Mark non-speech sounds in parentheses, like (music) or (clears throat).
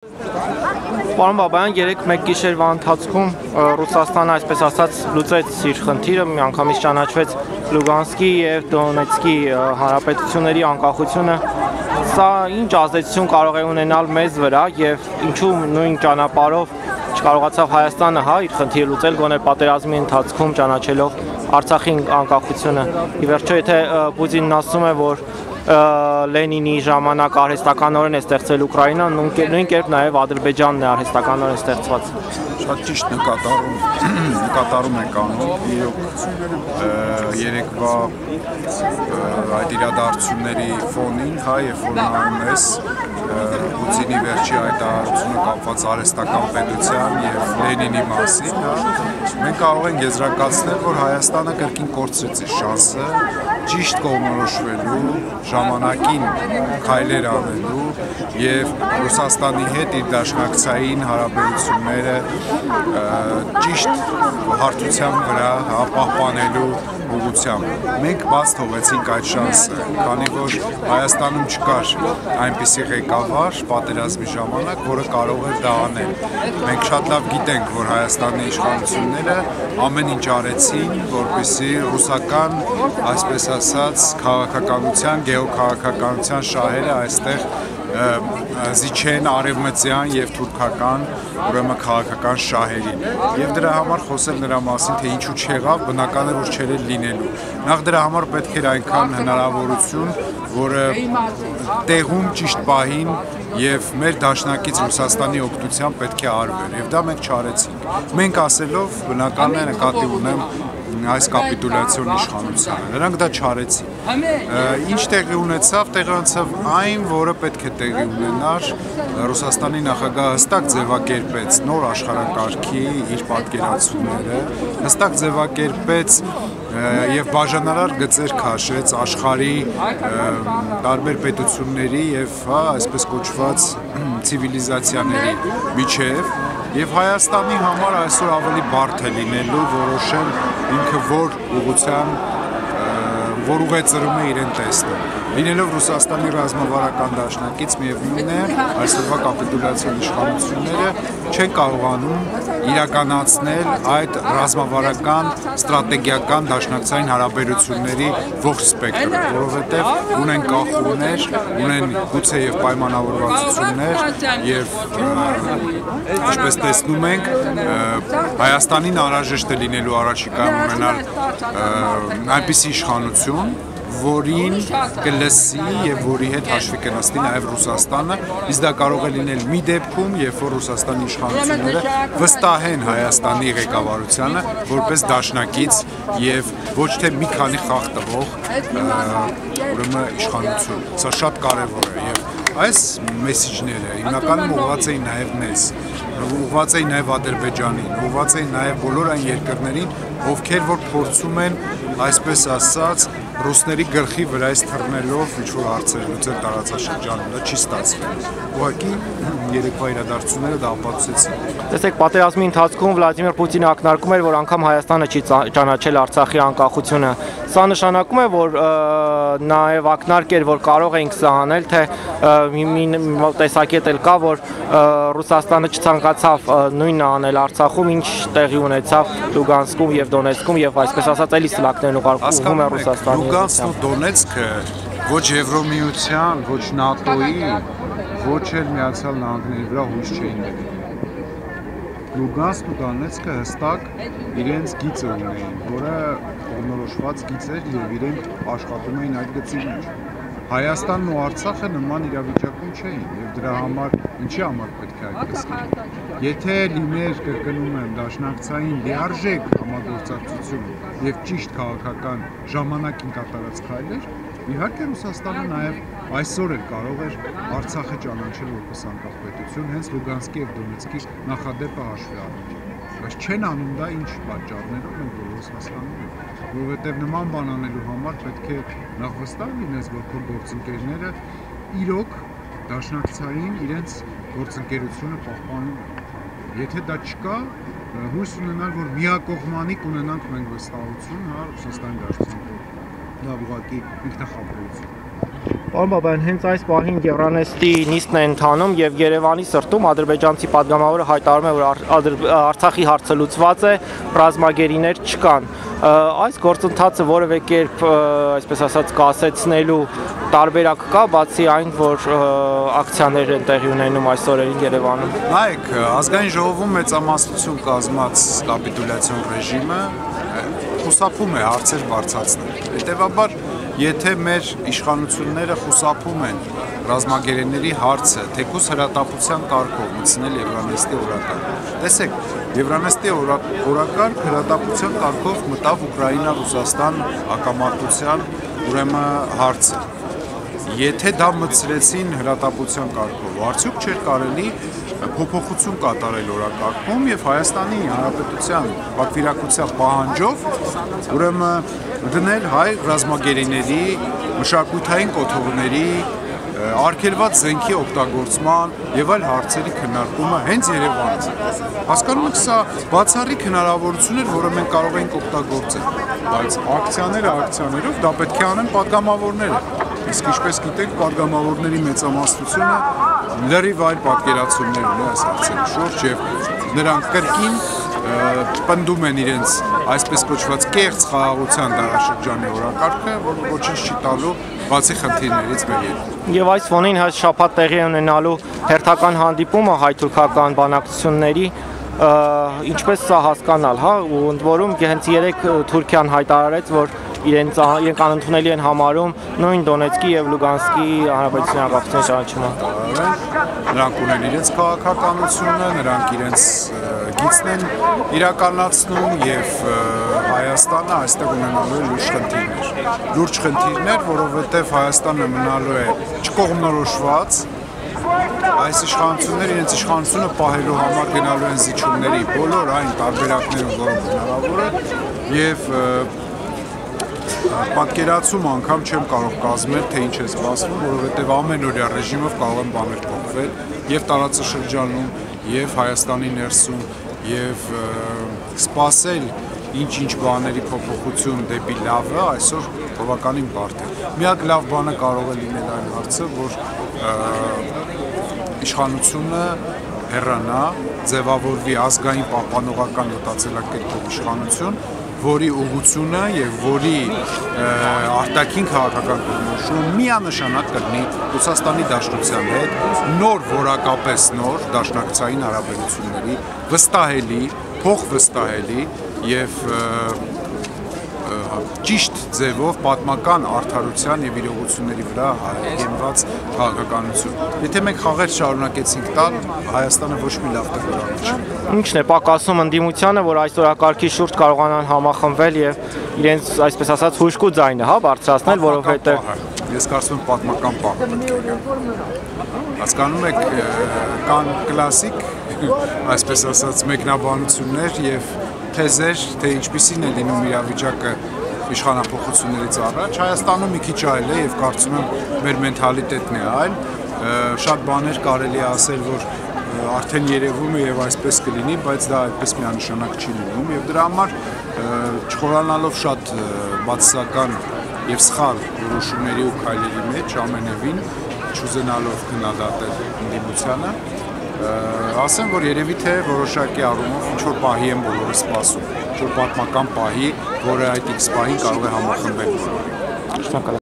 Պարոն Բաբայան, երեք մեկ գիշերվա ընթացքում Ռուսաստանը, այսպես ասած, լուծեց իր խնդիրը, միանգամից ճանաչվեց Լուգանսկի եւ Դոնեցկի հանրապետությունների անկախությունը։ Սա ինչ ազդեցություն կարող է ունենալ մեզ վրա եւ ինչու նույն ճանապարհով չկարողացավ Հայաստանը հա իր խնդիրը լուծել գոնե պատերազմի ընթացքում ճանաչելով Արցախի անկախությունը։ Ի վերջո, եթե Պուտինն ասում է, որ Լենինի ժամանակ արհեստականորեն է ստեղծել Ուկրաինան, նույն կերպ նաև Ադրբեջանն է արհեստականորեն ստեղծված։ Շատ ճիշտ նկատառում (clears throat) նկատառում եք անում, իրոք երեկվա այդ իրադարձությունների ֆոնին, հա, երբ որ նայում ես Պուտինի վերջի հայտարարությունը կապված արհեստական պետության եւ Լենինի մասին, հա, մենք կարող ենք եզրակացնել, որ Հայաստանը կրկին կորցրեց իր շանսը ճիշտ կողմնորոշվելու, ժամանակին քայլեր անելու եւ Ռուսաստանի հետ իր դաշնակցային հարաբերությունները ճիշտ հարթության վրա պահպանելու ուղղությամբ։ Մենք բաց թողեցինք այդ շանսը, քանի որ Հայաստանում չկար այնպիսի ղեկավար պատերազմի ժամանակ, որը կարող էր դա անել։ Մենք շատ լավ գիտենք, որ Հայաստանի իշխանությունները ամեն ինչ արեցին, որպեսզի ռուսական, այսպես ասած, քաղաքականության, գեոքաղաքականության շահերը այստեղ զիջեն արևմտյան եւ թուրքական ուրեմն քաղաքական շահերին եւ դրա համար խոսել նրա մասին թե ինչու չեղավ բնական է որ չէր լինելու նախ դրա համար պետք էր այնքան հնարավորություն որը տեղում ճիշտ պահին եւ մեր դաշնակից Ռուսաստանի օգնությամբ պետք է արվեր եւ դա մենք չարեցինք մենք ասելով բնական է նկատի ունեմ այս կապիտուլյացիոն իշխանությանը։ Նրանք դա չարեցին։ Ինչ տեղի ունեցավ, տեղի ունեցավ այն, որը պետք է տեղի ունենար Ռուսաստանի նախագահը հստակ ձևակերպեց նոր աշխարհակարգի իր պատկերացումները, հստակ ձևակերպեց եւ բաժանարար գծեր քաշեց աշխարհի տարբեր պետությունների եւ հա այսպես կոչված (clears throat) ցիվիլիզացիաների միջև եւ Հայաստանի համար այսօր ավելի բարդ է լինելու որոշել ինքը որ ուղղությամբ որ ուղեծրում է իրեն տեսնում։ Լինելով Ռուսաստանի ռազմավարական դաշնակից միևնույն է, այսօրվա կապիտուլյացիոն իշխանությունները չեն կարողանում իրականացնել այդ ռազմավարական ստրատեգիական դաշնակցային հարաբերությունների ողջ սպեկտրը, որովհետև ունեն կախումներ, ունեն գուցե եւ պայմանավորվածություններ եւ ինչպես տեսնում ենք Հայաստանին անհրաժեշտ է լինելու առաջիկայում ունենալ այնպիսի իշխանություն, որին կլսի եւ որի հետ հաշվի կնստի նաեւ Ռուսաստանը, իսկ դա կարող է լինել մի դեպքում, երբ որ Ռուսաստանի իշխանությունները վստահեն Հայաստանի ղեկավարությանը որպես դաշնակից եւ ոչ թե մի քանի խաղ տվող ուրեմն իշխանություն։ Սա շատ կարեւոր է եւ այս մեսիջները հիմնականում ուղղված էին նաև մեզ, ուղղված էին նաև Ադրբեջանին, ուղղված էին նաև բոլոր այն երկրներին, ովքեր որ փորձում են, այսպես ասած, ռուսների գլխի վրայից թռնելով ինչ որ հարցեր լուծել տարածաշրջանում, դա չի ստացվել։ Ուղղակի (clears throat) երեկվա իրադարձությունները դա ապացուցեցին։ Տեսեք, պատերազմի ընթացքում Վլադիմիր Պուտինը ակնարկում էր, որ անգամ Հայաստանը չի ճանաչել Արցախի անկախությունը։ Սա նշանակում է, որ նաև ակնարկ էր, որ կարող էինք սա անել, թե մի տեսակետ էլ կա, որ Ռուսաստանը չցանկացավ նույնը անել Արցախում, ինչ տեղի ունեցավ Լուգանսկում եւ Դոնեցկում եւ այսպես ասած էլի սլակներն ուղարկում է Ռուսաստանի Լուգանսկն ու Դոնեցկը ոչ Եվրոմիության, ոչ ՆԱՏՕ-ի, ոչ էլ Միացյալ Նահանգների վրա հույս չէին դրել։ Լուգանսկն ու Դոնեցկը հստակ իրենց գիծը ունեին, որը կողմնորոշված գիծ էր եւ իրենք աշխատում էին այդ գծի մեջ։ Հայաստանն ու Արցախը նման իրավիճակում չէին եւ դրա համար ինչի համար պետք է այդպես Եթե լիներ կրկնում եմ դաշնակցային լիարժեք համագործակցություն եւ ճիշտ քաղաքական ժամանակին կատարած քայլեր, իհարկե Ռուսաստանը նաեւ այսօր էլ կարող էր Արցախը ճանաչել որպես անկախ պետություն, հենց Լուգանսկի եւ Դոնեցկի նախադեպը հաշվի առնելով բայց չեն անում դա ինչ պատճառներով մենք բոլորս հասկանում ենք որովհետև նման բան անելու համար պետք է նախ վստահ լինես որ քո գործընկերները իրոք դաշնակցային իրենց գործընկերությունը պահպանում եթե դա չկա հույս ունենալ որ միակողմանի կունենանք մենք վստահություն հա Ռուսաստանի դաշնության դա ուղղակի ինքնախապրություն Պարոն Բաբայան, հենց այս պահին Գևրանեստի նիստն է ընթանում եւ Երևանի սրտում ադրբեջանցի падգամավորը հայտարարում է, որ Արցախի հարցը լուծված է, ռազմագերիներ չկան։ Այս գործընթացը որևէ կերպ, այսպես ասած, կասեցնելու տարբերակ կա, բացի այն, որ ակցիաներ են տեղի ունենում այս օրերին Երևանում։ Հայք, ազգային ժողովում մեծամասնություն կազմած կապիտուլյացիոն ռեժիմը խուսափում է հարցեր բարձրացնել։ Հետևաբար Եթե մեր իշխանությունները խուսափում են ռազմագերիների հարցը, թեկուս հրատապության կարգով մտցնել Եվրանեստի օրակարգ։ Տեսեք, Եվրանեստի օրակարգ հրատապության կարգով մտավ Ուկրաինա-Ռուսաստան հակամարտության ուրեմն հարցը։ Եթե դա մտցրեցին հրատապության կարգով, արդյոք չէր կարելի փոփոխություն կատարել օրակարգում եւ Հայաստանի Հանրապետության պատվիրակության պահանջով ուրեմն դնել հայ ռազմագերիների մշակութային կոթողների արգելված զենքի օգտագործման եւ այլ հարցերի քննարկումը հենց Երևանից։ Հասկանում եք, սա բացառիկ հնարավորություն էր, որը մենք կարող ենք օգտագործել, բայց ակցիաները ակցիաներով դա պետք է անեն падգամավորները։ Իսկ ինչպես գիտենք, падգամավորների մեծամասնությունը լրիվ այլ պատկերացումներ ունի այս հարցերի շուրջ եւ նրանք կրկին պնդում են իրենց այսպես կոչված կեղծ խաղաղության դարաշրջանի օրակարգը, որը ոչինչ չի տալու բացի խնդիրներից մեր երկրում։ Եվ այս ֆոնին հաշ շփաթ տեղի ունենալու հերթական հանդիպումը հայ-թուրքական բանակցությունների ինչպես սա հասկանալ, հա, ու ընդ որում հենց երեք Թուրքիան հայտարարեց, որ իրենց իրենք անընդունելի են համարում նույն Դոնեցկի եւ Լուգանսկի հանրապետության անկախության ճանաչումը։ Նրանք ունեն իրենց քաղաքականությունը, նրանք իրենց գիծն են իրականացնում եւ Հայաստանը այստեղ ունենալու է լուրջ խնդիրներ։ Լուրջ խնդիրներ, որովհետեւ Հայաստանը մնալու է չկողմնորոշված այս իշխանությունները իրենց իշխանությունը պահելու համար գնալու են զիջումների բոլոր այն տարբերակներով, որոնք հնարավոր է եւ պատկերացում անգամ չեմ կարող կազմել, թե ինչ է սպասվում, որովհետև ամենօրյա ռեժիմով կարող են բաներ փոխվել եւ տարածաշրջանում, եւ Հայաստանի ներսում, եւ սпасել ինչ-ինչ բաների փոփոխություն դեպի լավը այսօր բավականին բարդ է։ Միակ լավ բանը կարող է լինել այն հարցը, որ իշխանությունը հեռանա, ձևավորվի ազգային պահպանողական մտածելակերպով իշխանություն, որի ուղղությունը եւ որի արտաքին քաղաքական կողմնորոշումը միանշանակ կլինի Ռուսաստանի Դաշնության հետ նոր որակապես նոր դաշնակցային հարաբերությունների վստահելի, փոխվստահելի եւ ճիշտ ձևով պատմական արդարության եւ իրողությունների վրա հիմնված քաղաքականություն։ Եթե մենք խաղեր շարունակեցինք տալ, Հայաստանը ոչ մի լավ տեղ չի։ Ինչն է պակասում ընդդիմությանը, որ այս օրակարգի շուրջ կարողանան համախմբվել եւ իրենց, այսպես ասած, հուշկու ձայնը, հա, բարձրացնել, որովհետեւ ես կարծում եմ պատմական պահ հասկանում եք կան կլասիկ այսպես ասած մեկնաբանություններ եւ թեզեր, թե ինչպիսին է լինում իրավիճակը իշխանապողություններից առաջ Հայաստանում մի քիչ այլ է եւ կարծում եմ մեր մենթալիտետն է այլ շատ բաներ կարելի է ասել որ արդեն երևում է եւ այսպես կլինի, բայց դա այդպես միանշանակ չի լինում եւ դրա համար չխորանալով շատ բացասական եւ սխալ որոշումների ու քայլերի մեջ ամենևին չուզենալով քննադատել ընդդիմությանը ասեմ, որ երևի թե որոշակի առումով ինչ որ պահի են բոլորը սպասում, ինչ որ պատմական պահի, որը այդ X պահին կարող է համախմբել բոլորը։ Շնորհակալ